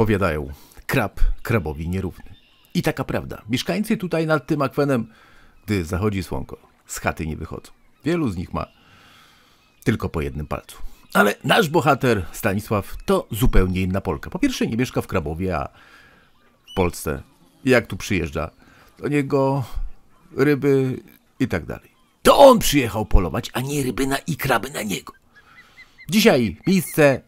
Powiadają, krab krabowi nierówny. I taka prawda. Mieszkańcy tutaj nad tym akwenem, gdy zachodzi słonko, z chaty nie wychodzą. Wielu z nich ma tylko po jednym palcu. Ale nasz bohater, Stanisław, to zupełnie inna Polka. Po pierwsze, nie mieszka w Krabowie, a w Polsce. Jak tu przyjeżdża, to niego ryby i tak dalej. To on przyjechał polować, a nie ryby na i kraby na niego. Dzisiaj miejsce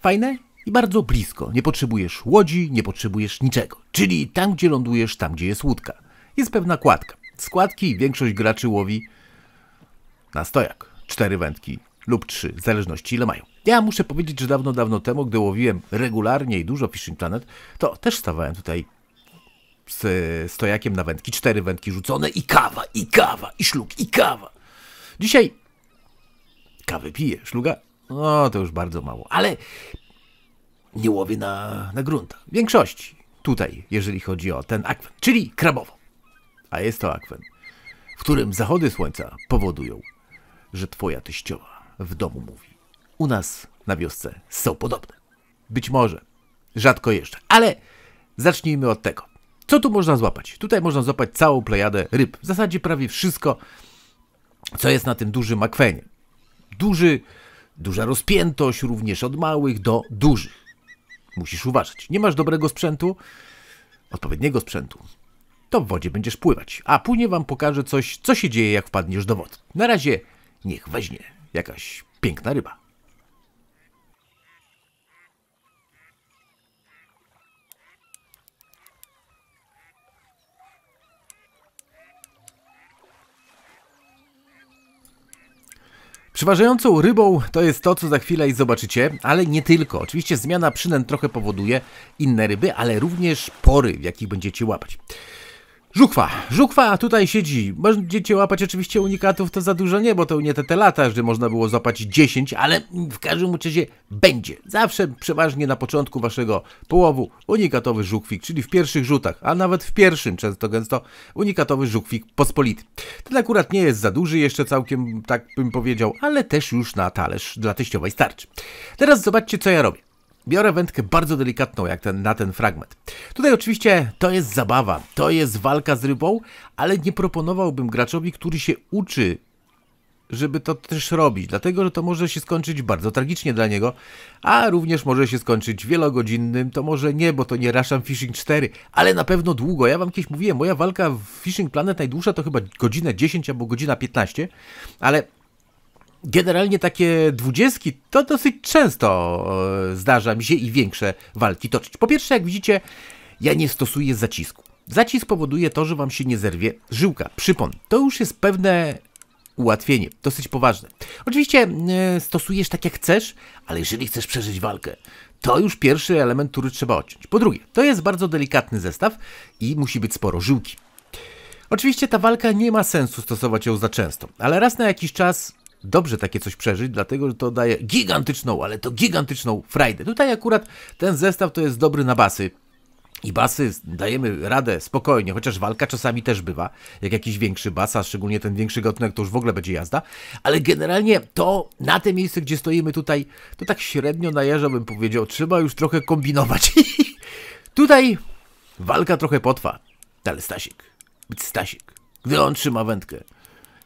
fajne bardzo blisko. Nie potrzebujesz łodzi, nie potrzebujesz niczego. Czyli tam, gdzie lądujesz, tam, gdzie jest łódka. Jest pewna kładka. Składki większość graczy łowi na stojak. Cztery wędki lub trzy, w zależności ile mają. Ja muszę powiedzieć, że dawno, dawno temu, gdy łowiłem regularnie i dużo Fishing Planet, to też stawałem tutaj z stojakiem na wędki, cztery wędki rzucone i kawa, i kawa, i szlug, i kawa. Dzisiaj kawy piję, szluga, no to już bardzo mało, ale nie łowię na, na gruntach. W większości tutaj, jeżeli chodzi o ten akwen, czyli krabowo. A jest to akwen, w którym zachody słońca powodują, że twoja teściowa w domu mówi. U nas na wiosce są podobne. Być może, rzadko jeszcze, ale zacznijmy od tego. Co tu można złapać? Tutaj można złapać całą plejadę ryb. W zasadzie prawie wszystko, co jest na tym dużym akwenie. Duży, duża rozpiętość również od małych do dużych. Musisz uważać. Nie masz dobrego sprzętu, odpowiedniego sprzętu, to w wodzie będziesz pływać. A później wam pokażę coś, co się dzieje, jak wpadniesz do wody. Na razie niech weźmie jakaś piękna ryba. Przeważającą rybą to jest to, co za chwilę i zobaczycie, ale nie tylko. Oczywiście zmiana przynęt trochę powoduje inne ryby, ale również pory, w jakich będziecie łapać. Żukwa. Żukwa tutaj siedzi. Będziecie łapać oczywiście unikatów, to za dużo nie, bo to nie te, te lata, że można było złapać 10, ale w każdym razie będzie. Zawsze przeważnie na początku waszego połowu unikatowy żukwik, czyli w pierwszych rzutach, a nawet w pierwszym często gęsto unikatowy żukwik pospolity. Ten akurat nie jest za duży, jeszcze całkiem tak bym powiedział, ale też już na talerz dla teściowej starczy. Teraz zobaczcie co ja robię. Biorę wędkę bardzo delikatną, jak ten, na ten fragment. Tutaj oczywiście to jest zabawa, to jest walka z rybą, ale nie proponowałbym graczowi, który się uczy, żeby to też robić, dlatego że to może się skończyć bardzo tragicznie dla niego, a również może się skończyć wielogodzinnym, to może nie, bo to nie Russian Fishing 4, ale na pewno długo. Ja wam kiedyś mówiłem, moja walka w Fishing Planet najdłuższa to chyba godzinę 10 albo godzina 15, ale generalnie takie dwudziestki to dosyć często e, zdarza mi się i większe walki toczyć. Po pierwsze, jak widzicie, ja nie stosuję zacisku. Zacisk powoduje to, że wam się nie zerwie żyłka, przypon. To już jest pewne ułatwienie, dosyć poważne. Oczywiście e, stosujesz tak jak chcesz, ale jeżeli chcesz przeżyć walkę, to już pierwszy element, który trzeba odciąć. Po drugie, to jest bardzo delikatny zestaw i musi być sporo żyłki. Oczywiście ta walka nie ma sensu stosować ją za często, ale raz na jakiś czas dobrze takie coś przeżyć, dlatego że to daje gigantyczną, ale to gigantyczną frajdę. Tutaj akurat ten zestaw to jest dobry na basy. I basy dajemy radę spokojnie, chociaż walka czasami też bywa, jak jakiś większy bas, a szczególnie ten większy gatunek, to już w ogóle będzie jazda, ale generalnie to na te miejsce, gdzie stoimy tutaj, to tak średnio na jeża bym powiedział, trzeba już trochę kombinować. tutaj walka trochę potrwa, ale Stasik, być Stasik, gdy on trzyma wędkę,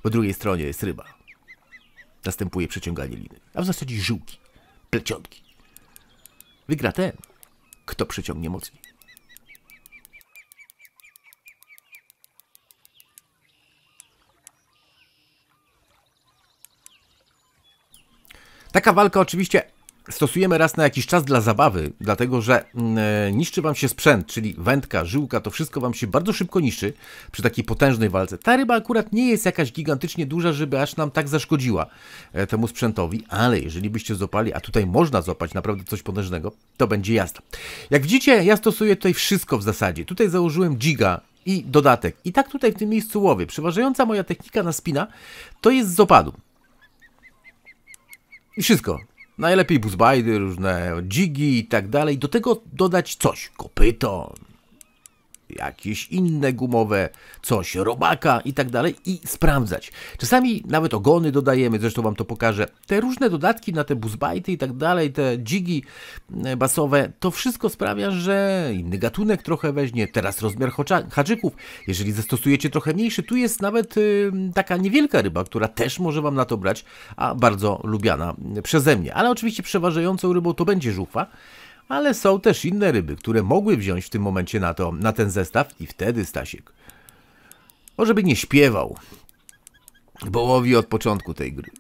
po drugiej stronie jest ryba. Następuje przeciąganie liny, a w zasadzie żyłki, plecionki. Wygra ten, kto przeciągnie mocniej. Taka walka oczywiście stosujemy raz na jakiś czas dla zabawy, dlatego że mm, e, niszczy Wam się sprzęt, czyli wędka, żyłka, to wszystko Wam się bardzo szybko niszczy przy takiej potężnej walce. Ta ryba akurat nie jest jakaś gigantycznie duża, żeby aż nam tak zaszkodziła e, temu sprzętowi, ale jeżeli byście złapali, a tutaj można złapać naprawdę coś potężnego, to będzie jazda. Jak widzicie, ja stosuję tutaj wszystko w zasadzie. Tutaj założyłem giga i dodatek. I tak tutaj w tym miejscu łowię. Przeważająca moja technika na spina to jest z opadu. I wszystko. Najlepiej buzbajdy, różne dzigi i tak dalej. Do tego dodać coś. Kopyto, jakieś inne gumowe, coś, robaka i tak dalej i sprawdzać. Czasami nawet ogony dodajemy, zresztą wam to pokażę. Te różne dodatki na te buzbajty i tak dalej, te dzigi e, basowe, to wszystko sprawia, że inny gatunek trochę weźmie, teraz rozmiar haczyków. Jeżeli zastosujecie trochę mniejszy, tu jest nawet y, taka niewielka ryba, która też może wam na to brać, a bardzo lubiana przeze mnie. Ale oczywiście przeważającą rybą to będzie żuchwa ale są też inne ryby, które mogły wziąć w tym momencie na, to, na ten zestaw i wtedy Stasiek może by nie śpiewał, bo łowi od początku tej gry.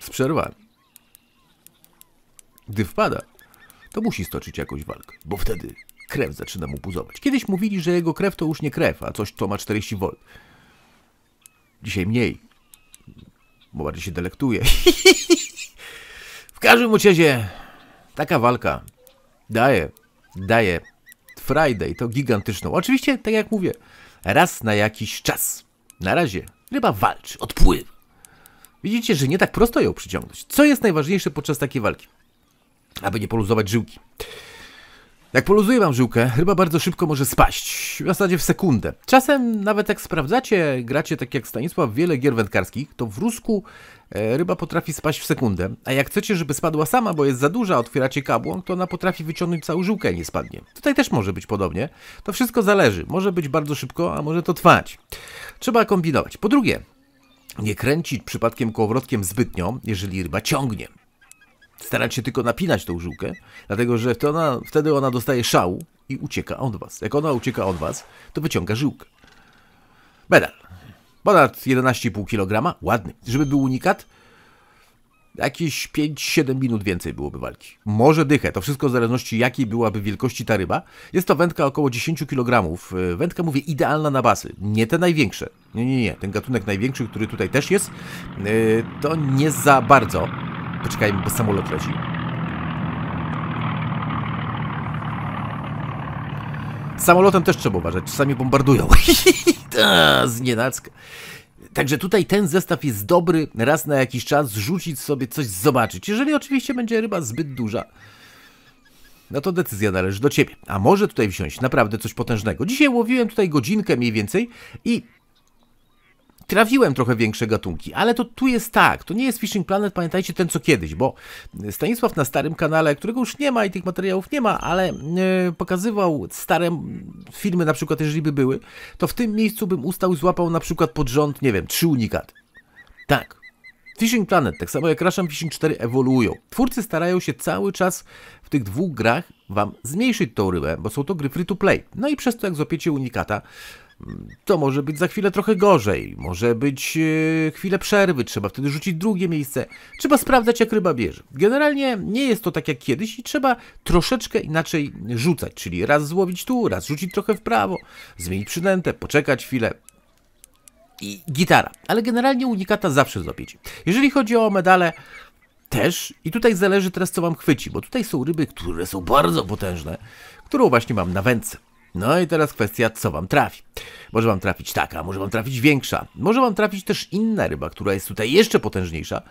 Z przerwami. Gdy wpada, to musi stoczyć jakąś walkę, bo wtedy krew zaczyna mu buzować. Kiedyś mówili, że jego krew to już nie krew, a coś, co ma 40 V. Dzisiaj mniej, bo bardziej się delektuje. w każdym razie Taka walka daje, daje Friday to gigantyczną. Oczywiście, tak jak mówię, raz na jakiś czas. Na razie ryba walczy, odpływa. Widzicie, że nie tak prosto ją przyciągnąć. Co jest najważniejsze podczas takiej walki? Aby nie poluzować żyłki. Jak poluzuje wam żyłkę, ryba bardzo szybko może spaść, w zasadzie w sekundę. Czasem nawet jak sprawdzacie, gracie tak jak Stanisław wiele gier wędkarskich, to w rusku e, ryba potrafi spaść w sekundę, a jak chcecie, żeby spadła sama, bo jest za duża, otwieracie kabłą, to ona potrafi wyciągnąć całą żyłkę i nie spadnie. Tutaj też może być podobnie. To wszystko zależy. Może być bardzo szybko, a może to trwać. Trzeba kombinować. Po drugie, nie kręcić przypadkiem kołowrotkiem zbytnio, jeżeli ryba ciągnie starać się tylko napinać tą żyłkę, dlatego że ona, wtedy ona dostaje szału i ucieka od was. Jak ona ucieka od was, to wyciąga żyłkę. Medal. Ponad 11,5 kg. Ładny. Żeby był unikat, jakieś 5-7 minut więcej byłoby walki. Może dychę, to wszystko w zależności jakiej byłaby wielkości ta ryba. Jest to wędka około 10 kg. Wędka, mówię, idealna na basy, nie te największe. Nie, nie, nie, ten gatunek największy, który tutaj też jest, yy, to nie za bardzo. Poczekajmy, bo samolot leci. Samolotem też trzeba uważać, czasami bombardują. Ta, znienacka. Także tutaj ten zestaw jest dobry raz na jakiś czas zrzucić sobie coś, zobaczyć. Jeżeli oczywiście będzie ryba zbyt duża, no to decyzja należy do ciebie. A może tutaj wziąć naprawdę coś potężnego. Dzisiaj łowiłem tutaj godzinkę mniej więcej i trafiłem trochę większe gatunki, ale to tu jest tak, to nie jest Fishing Planet, pamiętajcie ten co kiedyś, bo Stanisław na starym kanale, którego już nie ma i tych materiałów nie ma, ale e, pokazywał stare filmy na przykład, jeżeli by były, to w tym miejscu bym ustał i złapał na przykład pod rząd, nie wiem, trzy unikaty. Tak. Fishing Planet, tak samo jak Russian Fishing 4 ewoluują. Twórcy starają się cały czas w tych dwóch grach wam zmniejszyć tą rybę, bo są to gry free to play. No i przez to jak złapiecie unikata, to może być za chwilę trochę gorzej, może być e, chwilę przerwy, trzeba wtedy rzucić drugie miejsce. Trzeba sprawdzać, jak ryba bierze. Generalnie nie jest to tak jak kiedyś i trzeba troszeczkę inaczej rzucać, czyli raz złowić tu, raz rzucić trochę w prawo, zmienić przynętę, poczekać chwilę. I gitara. Ale generalnie unikata zawsze złapiecie. Jeżeli chodzi o medale, też, i tutaj zależy teraz, co wam chwyci, bo tutaj są ryby, które są bardzo potężne, którą właśnie mam na wędce. No i teraz kwestia, co wam trafi. Może wam trafić taka, może wam trafić większa, może wam trafić też inna ryba, która jest tutaj jeszcze potężniejsza.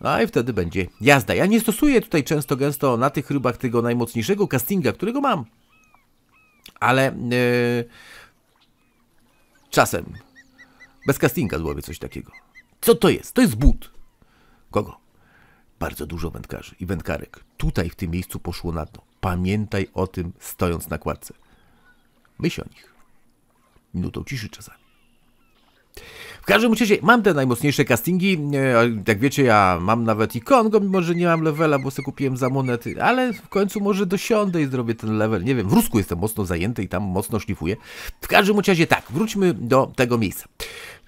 No i wtedy będzie jazda. Ja nie stosuję tutaj często gęsto na tych rybach tego najmocniejszego castinga, którego mam. Ale yy, czasem bez castinga złowię coś takiego. Co to jest? To jest but. Kogo? Bardzo dużo wędkarzy i wędkarek. Tutaj w tym miejscu poszło na dno. Pamiętaj o tym stojąc na kładce. Myśl o nich. Minutą ciszy czasami. W każdym razie mam te najmocniejsze castingi. Jak wiecie, ja mam nawet i Kongo, mimo że nie mam levela, bo sobie kupiłem za monety, ale w końcu może dosiądę i zrobię ten level. Nie wiem, w Rusku jestem mocno zajęty i tam mocno szlifuję. W każdym razie tak, wróćmy do tego miejsca.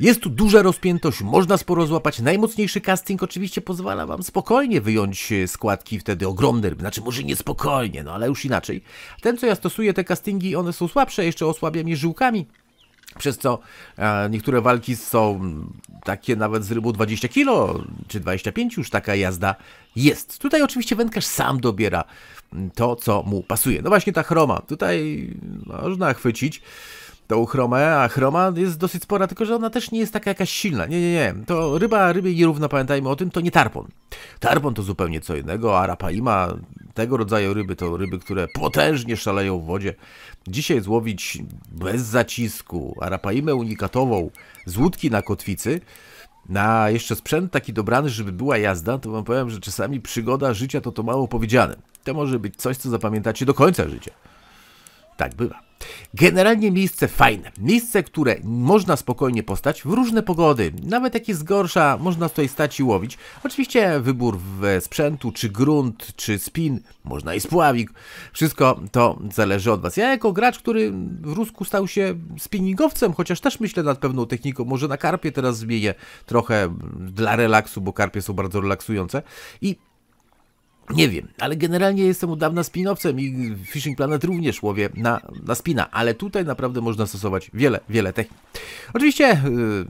Jest tu duża rozpiętość, można sporo złapać. Najmocniejszy casting oczywiście pozwala wam spokojnie wyjąć składki wtedy ogromne ryby. Znaczy może nie spokojnie, no ale już inaczej. Ten co ja stosuję, te castingi, one są słabsze, jeszcze osłabiam je żyłkami. Przez co e, niektóre walki są takie nawet z rybą 20 kg, czy 25 już taka jazda jest. Tutaj oczywiście wędkarz sam dobiera to, co mu pasuje. No właśnie ta chroma. Tutaj można chwycić tą chromę, a chroma jest dosyć spora, tylko że ona też nie jest taka jakaś silna. Nie, nie, nie. To ryba, rybie nierówna, pamiętajmy o tym, to nie tarpon. Tarpon to zupełnie co innego, a rapaima tego rodzaju ryby to ryby, które potężnie szaleją w wodzie. Dzisiaj złowić bez zacisku arapaimę unikatową z łódki na kotwicy, na jeszcze sprzęt taki dobrany, żeby była jazda, to wam powiem, że czasami przygoda życia to to mało powiedziane. To może być coś, co zapamiętacie do końca życia. Tak bywa. Generalnie miejsce fajne. Miejsce, które można spokojnie postać w różne pogody. Nawet jak jest gorsza, można tutaj stać i łowić. Oczywiście wybór w sprzętu, czy grunt, czy spin, można i spławik. Wszystko to zależy od Was. Ja jako gracz, który w Rusku stał się spinningowcem, chociaż też myślę nad pewną techniką, może na karpie teraz zmienię trochę dla relaksu, bo karpie są bardzo relaksujące. I nie wiem, ale generalnie jestem od dawna spinowcem i Fishing Planet również łowię na, na spina, ale tutaj naprawdę można stosować wiele, wiele technik. Oczywiście yy,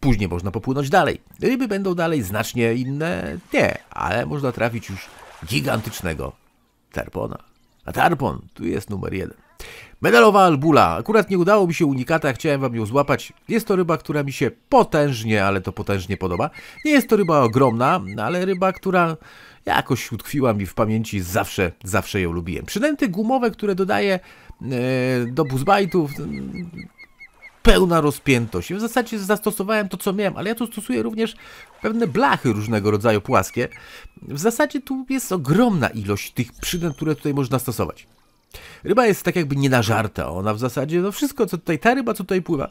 później można popłynąć dalej. Ryby będą dalej znacznie inne? Nie, ale można trafić już gigantycznego tarpona. A tarpon tu jest numer jeden. Medalowa albula. Akurat nie udało mi się unikata, chciałem wam ją złapać. Jest to ryba, która mi się potężnie, ale to potężnie podoba. Nie jest to ryba ogromna, ale ryba, która jakoś utkwiła mi w pamięci, zawsze, zawsze ją lubiłem. Przynęty gumowe, które dodaję e, do buzzbite'ów, pełna rozpiętość. W zasadzie zastosowałem to, co miałem, ale ja tu stosuję również pewne blachy różnego rodzaju płaskie. W zasadzie tu jest ogromna ilość tych przynęt, które tutaj można stosować. Ryba jest tak jakby nienażarta. Ona w zasadzie, no wszystko, co tutaj, ta ryba, co tutaj pływa,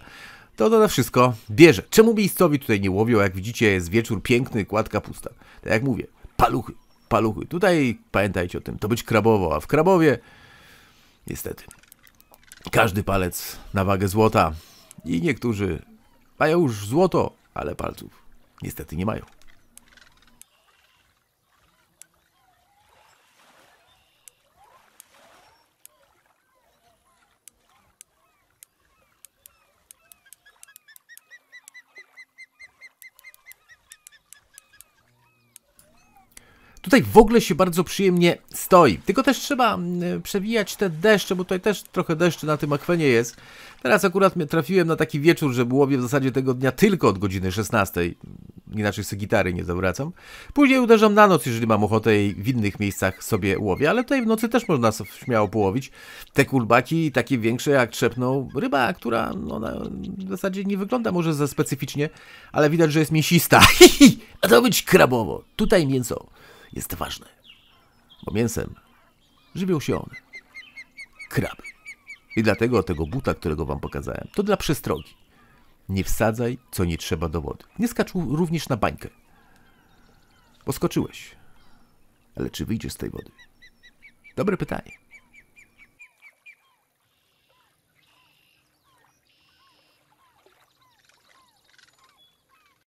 to ona wszystko bierze. Czemu miejscowi tutaj nie łowią? Jak widzicie, jest wieczór piękny, kładka pusta. Tak jak mówię, paluchy paluchy. Tutaj pamiętajcie o tym, to być krabowo, a w krabowie niestety każdy palec na wagę złota i niektórzy mają już złoto, ale palców niestety nie mają. Tutaj w ogóle się bardzo przyjemnie stoi. Tylko też trzeba mm, przewijać te deszcze, bo tutaj też trochę deszczy na tym akwenie jest. Teraz akurat trafiłem na taki wieczór, że łowię w zasadzie tego dnia tylko od godziny 16. Inaczej sobie gitary nie zawracam. Później uderzam na noc, jeżeli mam ochotę i w innych miejscach sobie łowię, ale tutaj w nocy też można śmiało połowić. Te kulbaki takie większe jak trzepną ryba, która no, w zasadzie nie wygląda może za specyficznie, ale widać, że jest mięsista. A to być krabowo. Tutaj mięso jest ważne, bo mięsem żywią się one. Kraby. I dlatego tego buta, którego wam pokazałem, to dla przestrogi. Nie wsadzaj, co nie trzeba do wody. Nie skacz również na bańkę. Poskoczyłeś. Ale czy wyjdziesz z tej wody? Dobre pytanie.